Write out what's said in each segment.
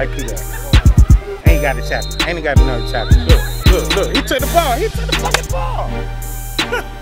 Right. Ain't got a tackle. Ain't got another tackle. Look, look, look. He took the ball. He took the fucking ball.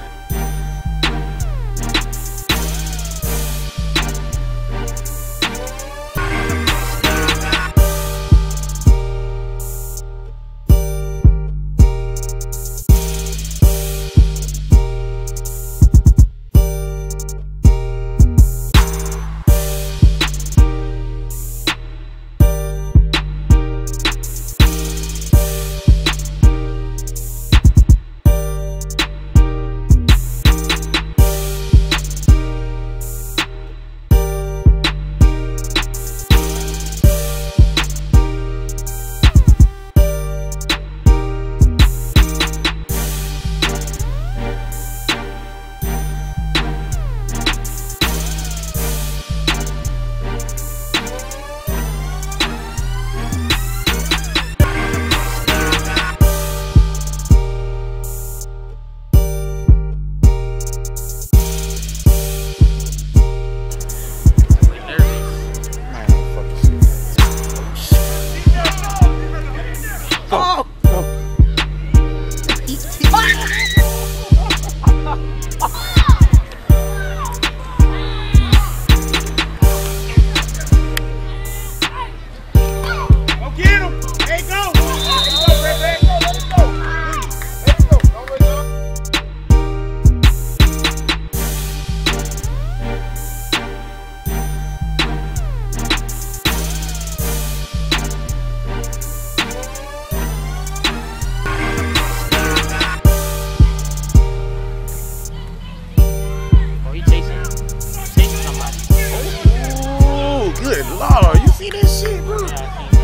lord. You see this shit, bro?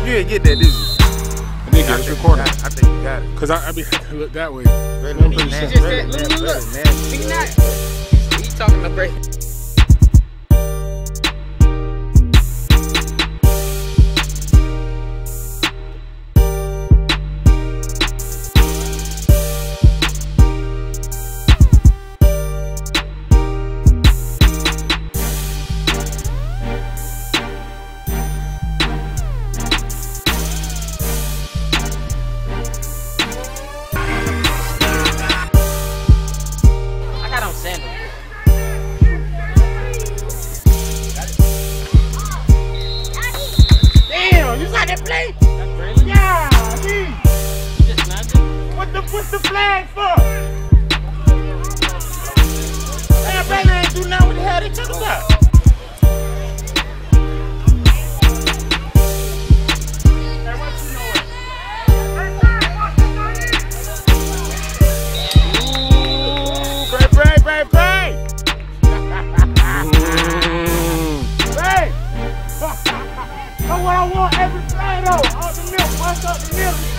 You didn't get that, did you? Nigga, it's recording. I think you got it. Cause I, I be look that way. Red One Red percent. nasty. Just Red that- Red look, look, Red look. nasty. He not. He talking to Brady. That play? That's Bre'Lan. Yeah, dude. You just snapped it. What the what's the flag for? Though.